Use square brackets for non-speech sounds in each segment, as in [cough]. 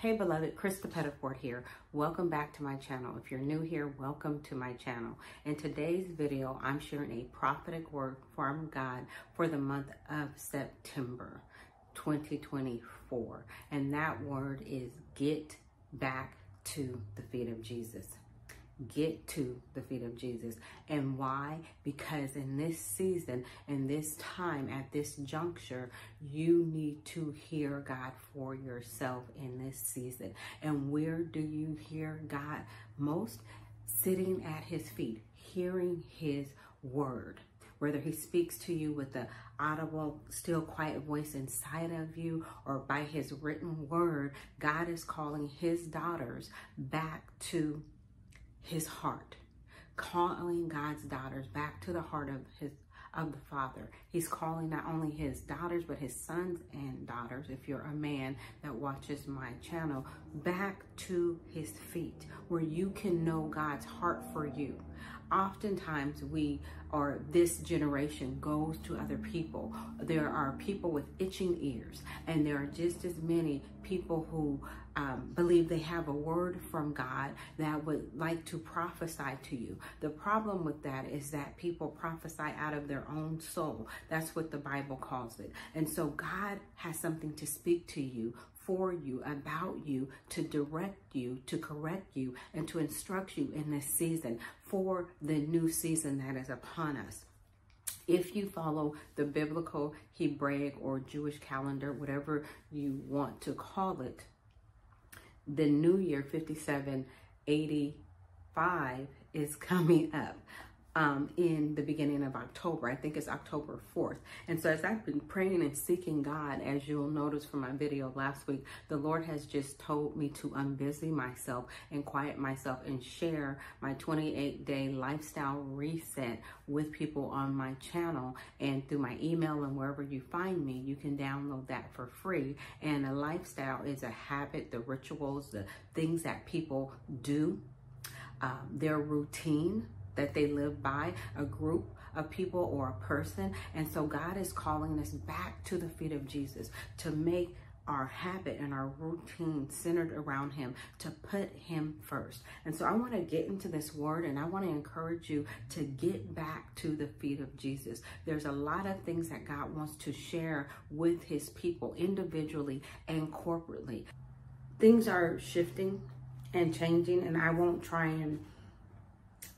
Hey beloved, Krista Pettiford here. Welcome back to my channel. If you're new here, welcome to my channel. In today's video, I'm sharing a prophetic word from God for the month of September 2024. And that word is get back to the feet of Jesus get to the feet of Jesus. And why? Because in this season, in this time, at this juncture, you need to hear God for yourself in this season. And where do you hear God most? Sitting at his feet, hearing his word whether he speaks to you with the audible, still quiet voice inside of you or by his written word, God is calling his daughters back to his heart, calling God's daughters back to the heart of his of the father. He's calling not only his daughters, but his sons and daughters, if you're a man that watches my channel, back to his feet where you can know God's heart for you. Oftentimes we or this generation goes to other people. There are people with itching ears and there are just as many people who um, believe they have a word from God that would like to prophesy to you. The problem with that is that people prophesy out of their own soul. That's what the Bible calls it. And so God has something to speak to you for you, about you, to direct you, to correct you, and to instruct you in this season for the new season that is upon us. If you follow the biblical, Hebraic, or Jewish calendar, whatever you want to call it, the new year 5785 is [laughs] coming up um, in the beginning of October. I think it's October 4th. And so as I've been praying and seeking God, as you'll notice from my video last week, the Lord has just told me to unbusy myself and quiet myself and share my 28 day lifestyle reset with people on my channel and through my email and wherever you find me, you can download that for free. And a lifestyle is a habit, the rituals, the things that people do, um, their routine, that they live by, a group of people or a person. And so God is calling us back to the feet of Jesus to make our habit and our routine centered around him to put him first. And so I want to get into this word and I want to encourage you to get back to the feet of Jesus. There's a lot of things that God wants to share with his people individually and corporately. Things are shifting and changing and I won't try and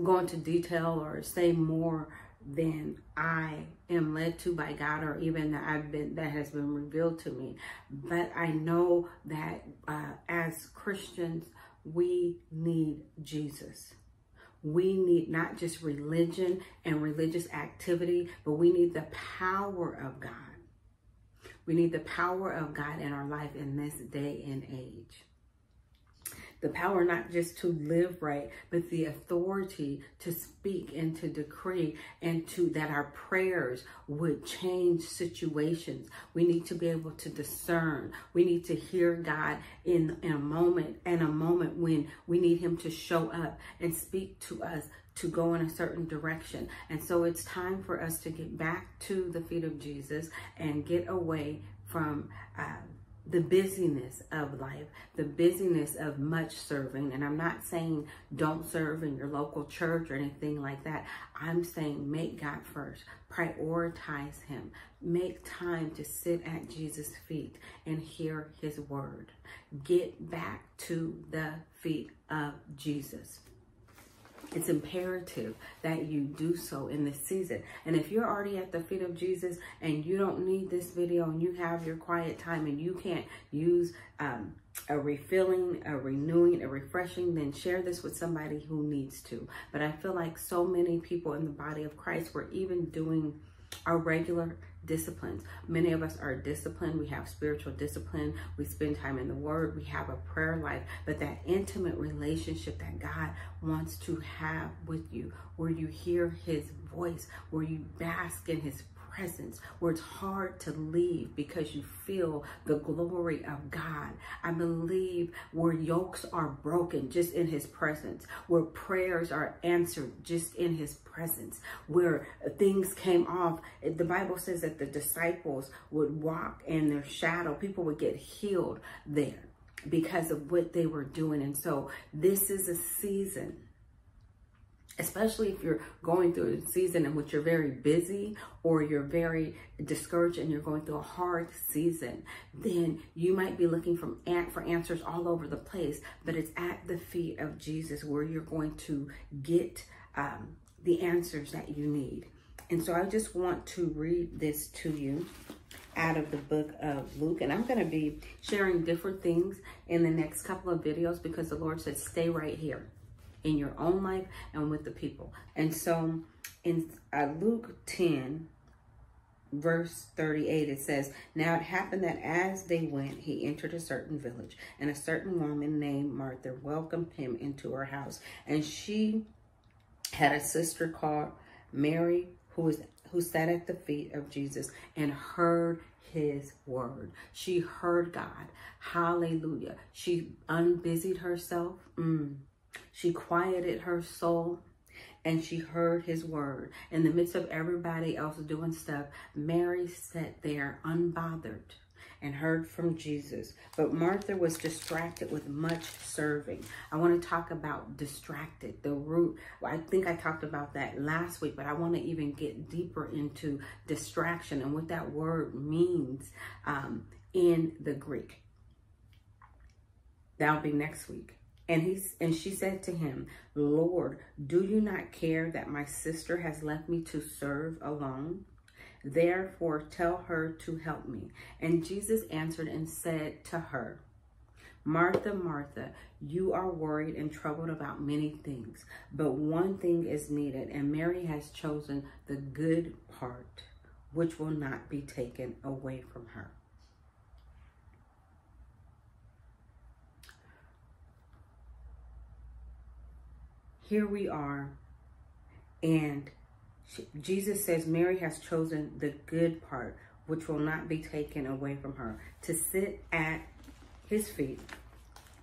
go into detail or say more than I am led to by God or even that I've been that has been revealed to me. But I know that uh, as Christians, we need Jesus. We need not just religion and religious activity, but we need the power of God. We need the power of God in our life in this day and age the power not just to live right, but the authority to speak and to decree and to that our prayers would change situations. We need to be able to discern. We need to hear God in, in a moment, in a moment when we need him to show up and speak to us to go in a certain direction. And so it's time for us to get back to the feet of Jesus and get away from uh, the busyness of life, the busyness of much serving. And I'm not saying don't serve in your local church or anything like that. I'm saying make God first, prioritize Him, make time to sit at Jesus' feet and hear His word. Get back to the feet of Jesus it's imperative that you do so in this season. And if you're already at the feet of Jesus and you don't need this video and you have your quiet time and you can't use um, a refilling, a renewing, a refreshing, then share this with somebody who needs to. But I feel like so many people in the body of Christ were even doing our regular disciplines. Many of us are disciplined. We have spiritual discipline. We spend time in the word. We have a prayer life. But that intimate relationship that God wants to have with you, where you hear his voice, where you bask in his presence where it's hard to leave because you feel the glory of God. I believe where yokes are broken just in his presence, where prayers are answered just in his presence, where things came off. The Bible says that the disciples would walk in their shadow. People would get healed there. because of what they were doing. And so this is a season especially if you're going through a season in which you're very busy or you're very discouraged and you're going through a hard season, then you might be looking for, for answers all over the place, but it's at the feet of Jesus where you're going to get um, the answers that you need. And so I just want to read this to you out of the book of Luke. And I'm going to be sharing different things in the next couple of videos because the Lord said, stay right here in your own life and with the people. And so in uh, Luke 10, verse 38, it says, Now it happened that as they went, he entered a certain village, and a certain woman named Martha welcomed him into her house. And she had a sister called Mary, who was who sat at the feet of Jesus and heard his word. She heard God. Hallelujah. She unbusied herself. Mm she quieted her soul and she heard his word. In the midst of everybody else doing stuff, Mary sat there unbothered and heard from Jesus. But Martha was distracted with much serving. I want to talk about distracted, the root. I think I talked about that last week, but I want to even get deeper into distraction and what that word means um, in the Greek. That'll be next week. And he and she said to him, Lord, do you not care that my sister has left me to serve alone? Therefore tell her to help me. And Jesus answered and said to her, Martha, Martha, you are worried and troubled about many things, but one thing is needed, and Mary has chosen the good part, which will not be taken away from her. Here we are, and she, Jesus says Mary has chosen the good part, which will not be taken away from her, to sit at his feet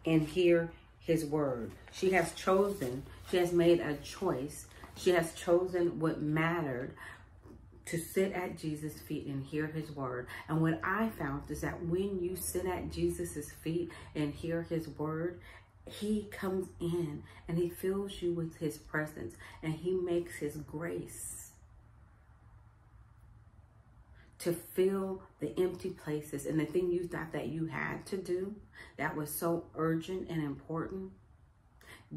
and hear his word. She has chosen, she has made a choice. She has chosen what mattered to sit at Jesus' feet and hear his word. And what I found is that when you sit at Jesus' feet and hear his word, he comes in and he fills you with his presence and he makes his grace to fill the empty places and the thing you thought that you had to do that was so urgent and important.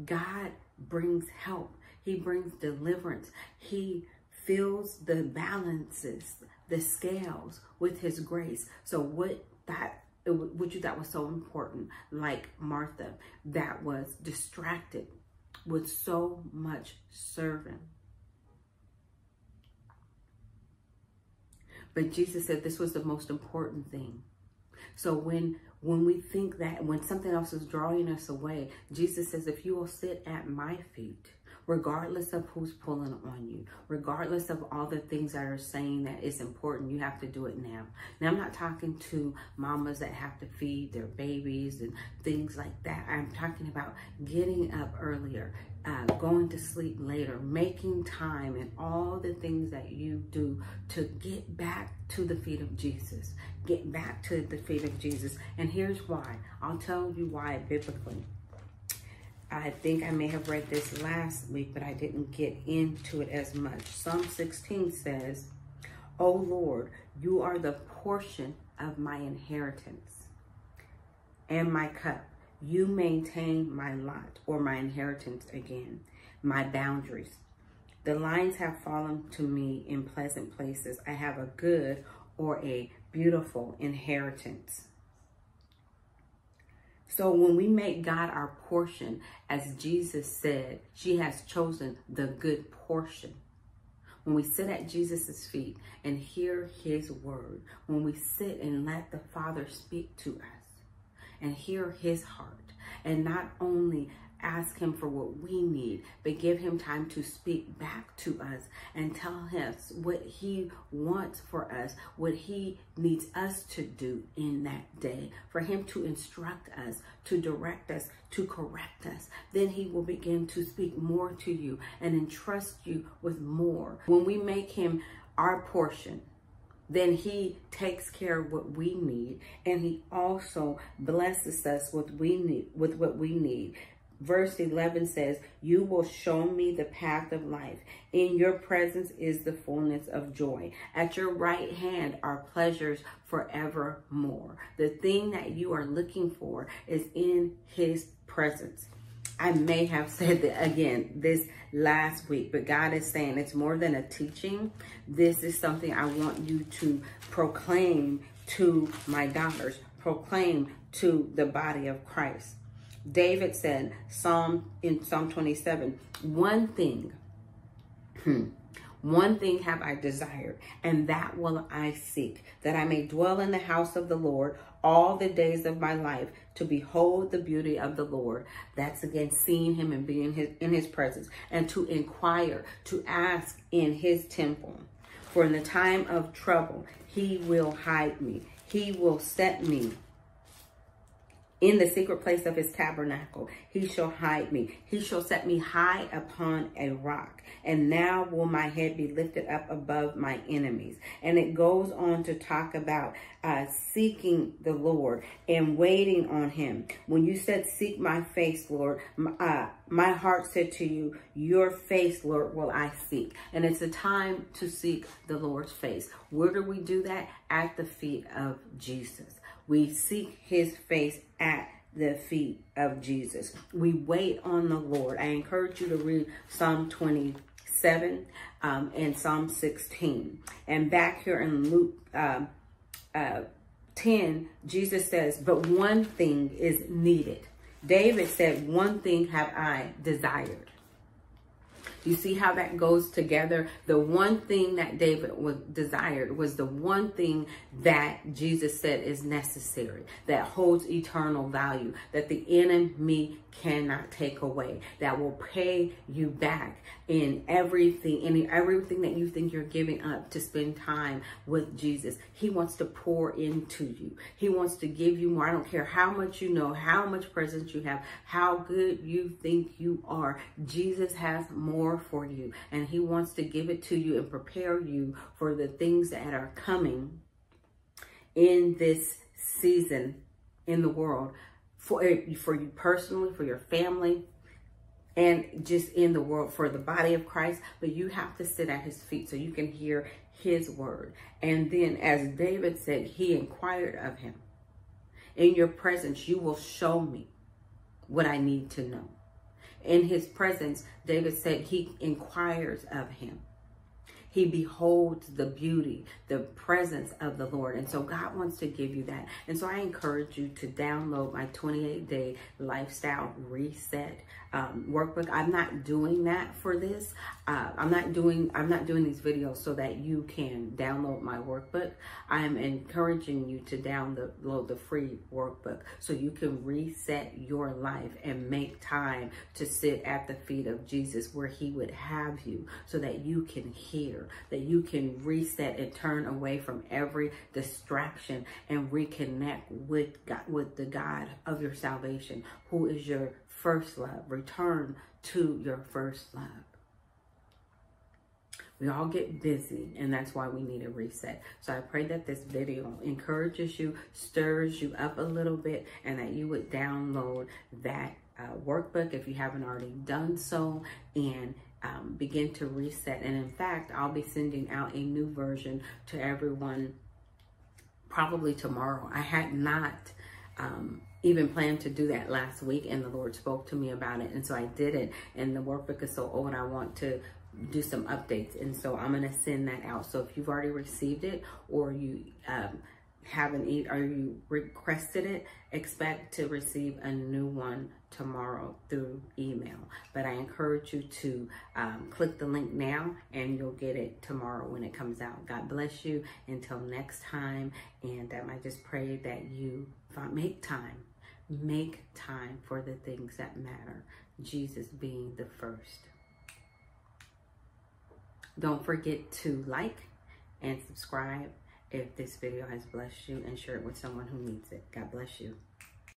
God brings help. He brings deliverance. He fills the balances, the scales with his grace. So what that which that was so important, like Martha, that was distracted with so much serving. But Jesus said this was the most important thing. So when when we think that when something else is drawing us away, Jesus says, if you will sit at my feet, regardless of who's pulling on you, regardless of all the things that are saying that it's important, you have to do it now. Now, I'm not talking to mamas that have to feed their babies and things like that. I'm talking about getting up earlier, uh, going to sleep later, making time, and all the things that you do to get back to the feet of Jesus. Get back to the feet of Jesus. And here's why. I'll tell you why biblically. I think I may have read this last week, but I didn't get into it as much. Psalm 16 says, O Lord, you are the portion of my inheritance and my cup. You maintain my lot or my inheritance again, my boundaries. The lines have fallen to me in pleasant places. I have a good or a beautiful inheritance. So when we make God our portion, as Jesus said, she has chosen the good portion. When we sit at Jesus' feet and hear his word, when we sit and let the Father speak to us and hear his heart, and not only ask him for what we need, but give him time to speak back to us and tell us what he wants for us, what he needs us to do in that day, for him to instruct us, to direct us, to correct us. Then he will begin to speak more to you and entrust you with more. When we make him our portion, then he takes care of what we need and he also blesses us with we need with what we need verse 11 says you will show me the path of life. In your presence is the fullness of joy. At your right hand are pleasures forevermore. The thing that you are looking for is in his presence. I may have said that again this last week, but God is saying it's more than a teaching. This is something I want you to proclaim to my daughters, proclaim to the body of Christ. David said, Psalm in Psalm 27, one thing, hmm, one thing have I desired, and that will I seek, that I may dwell in the house of the Lord all the days of my life, to behold the beauty of the Lord. That's again seeing him and being his, in his presence, and to inquire, to ask in his temple. For in the time of trouble, he will hide me. He will set me in the secret place of his tabernacle. He shall hide me. He shall set me high upon a rock. And now will my head be lifted up above my enemies. And it goes on to talk about uh, seeking the Lord and waiting on him. When you said, seek my face, Lord, uh, my heart said to you, your face, Lord, will I seek. And it's a time to seek the Lord's face. Where do we do that? At the feet of Jesus. We seek his face at the feet of Jesus. We wait on the Lord. I encourage you to read Psalm 27 um, and Psalm 16. And back here in Luke uh, uh, 10, Jesus says, but one thing is needed. David said, one thing have I desired. You see how that goes together? The one thing that David was desired was the one thing that Jesus said is necessary, that holds eternal value, that the enemy cannot take away, that will pay you back in everything, in everything that you think you're giving up to spend time with Jesus. He wants to pour into you. He wants to give you more. I don't care how much you know, how much presence you have, how good you think you are. Jesus has more for you and he wants to give it to you and prepare you for the things that are coming in this season in the world for, eh, for you personally, for your family, and just in the world for the body of Christ, but you have to sit at his feet so you can hear his word. And then as David said, he inquired of him. In your presence, you will show me what I need to know. In his presence, David said he inquires of him he beholds the beauty, the presence of the Lord. And so God wants to give you that. And so I encourage you to download my 28 day lifestyle reset um, workbook. I'm not doing that for this. Uh, I'm not doing, I'm not doing these videos so that you can download my workbook. I am encouraging you to download the free workbook so you can reset your life and make time to sit at the feet of Jesus where he would have you so that you can hear that you can reset and turn away from every distraction and reconnect with God, with the God of your salvation, who is your first love. Return to your first love. We all get busy, and that's why we need a reset. So I pray that this video encourages you, stirs you up a little bit, and that you would download that uh, workbook if you haven't already done so, and um, begin to reset. And in fact, I'll be sending out a new version to everyone probably tomorrow. I had not um, even planned to do that last week and the Lord spoke to me about it. And so I did it. And the workbook is so old, I want to do some updates. And so I'm going to send that out. So if you've already received it or you um, haven't eat or you requested it, expect to receive a new one tomorrow through email. But I encourage you to um, click the link now and you'll get it tomorrow when it comes out. God bless you until next time. And um, I just pray that you make time, make time for the things that matter. Jesus being the first. Don't forget to like and subscribe if this video has blessed you and share it with someone who needs it. God bless you.